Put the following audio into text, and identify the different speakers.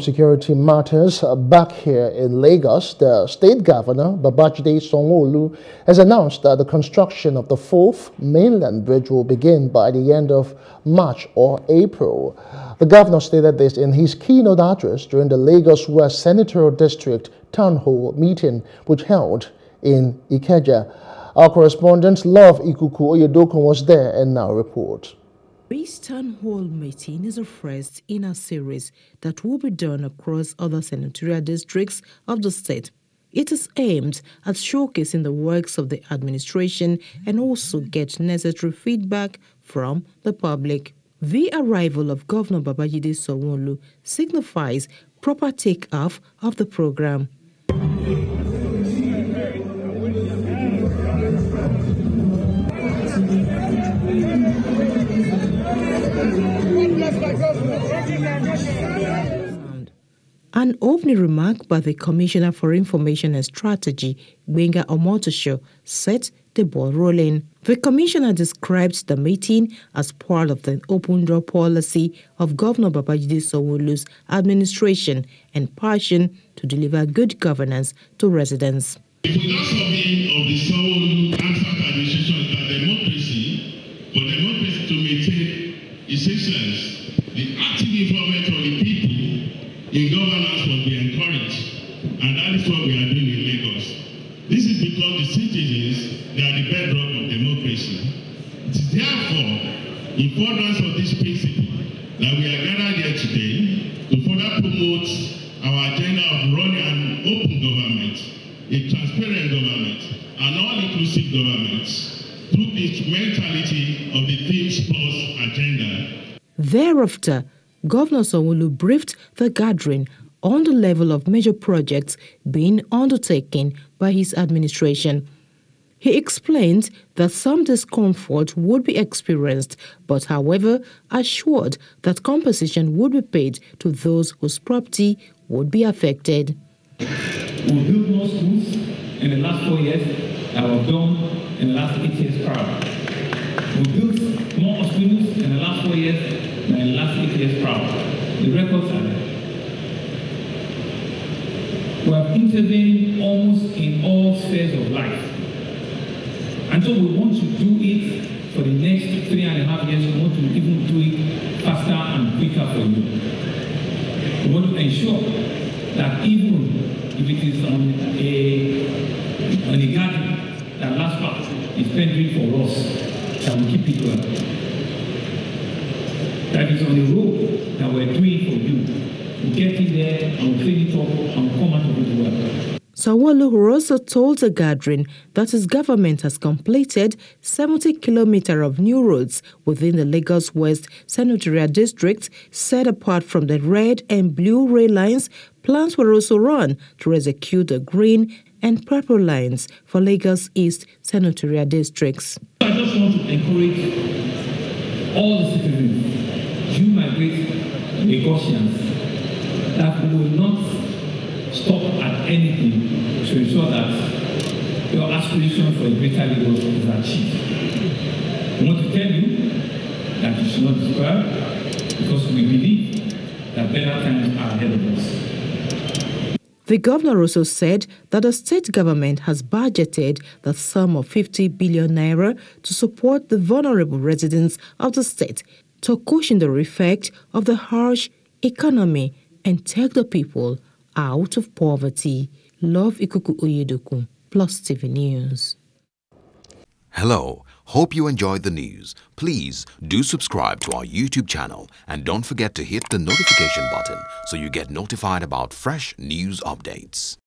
Speaker 1: Security matters back here in Lagos, the state governor, Babajide Sanwo-Olu, has announced that the construction of the fourth mainland bridge will begin by the end of March or April. The governor stated this in his keynote address during the Lagos West Senatorial District Town Hall meeting, which held in Ikeja. Our correspondent Love Ikuku Oyedokun was there and now reports.
Speaker 2: This town hall meeting is a first in a series that will be done across other senatorial districts of the state. It is aimed at showcasing the works of the administration and also get necessary feedback from the public. The arrival of Governor Babajide Sanwo-Olu signifies proper take-off of the program. An opening remark by the Commissioner for Information and Strategy, Gbenga Omotosho, set the ball rolling. The Commissioner described the meeting as part of the open door policy of Governor Babajide Sanwo-Olu's administration and passion to deliver good governance to residents.
Speaker 3: The philosophy of the Sanwo-Olu administration excellence, the active involvement of the people in governance must be encouraged. And that is what we are doing in Lagos. This is because the citizens, they are the bedrock of democracy. It is therefore in furtherance of this principle that we are gathered here today to further promote our agenda of running an open government, a transparent government, an all-inclusive government through the instrumentality of the Themes Plus agenda.
Speaker 2: Thereafter, Governor Sanwo-Olu briefed the gathering on the level of major projects being undertaken by his administration. He explained that some discomfort would be experienced, but however, assured that compensation would be paid to those whose property would be affected.
Speaker 4: We built more schools in the last four years than we've done in the last eight years prior. We built more hospitals in the last four years than in the last eight years prior. The records are there. We have intervened almost in all spheres of life. And so we want to do it for the next three and a half years. We want to even do it faster and quicker for you. We want to ensure that even if it is on a on a garden, that last part is pending for us, that we keep it going. That is on the road that we're doing for you. We get in there and we clean well.
Speaker 2: Sanwo-Olu also told the gathering that his government has completed 70 kilometers of new roads within the Lagos West Senatorial District, set apart from the red and blue rail lines. Plans were also run to execute the green and purple lines for Lagos East Senatorial districts.
Speaker 4: I just want to encourage all the citizens, you my great Lagosians, that we will not stop anything to ensure that your aspiration for a greater Lagos is achieved. We want to tell you that you should not despair because we believe that better times are ahead of us.
Speaker 2: The governor also said that the state government has budgeted the sum of 50 billion naira to support the vulnerable residents of the state to cushion the effect of the harsh economy and take the people out of poverty. Love Ikuku Oyedokun, Plus TV News.
Speaker 5: Hello, hope you enjoyed the news. Please do subscribe to our YouTube channel and don't forget to hit the notification button so you get notified about fresh news updates.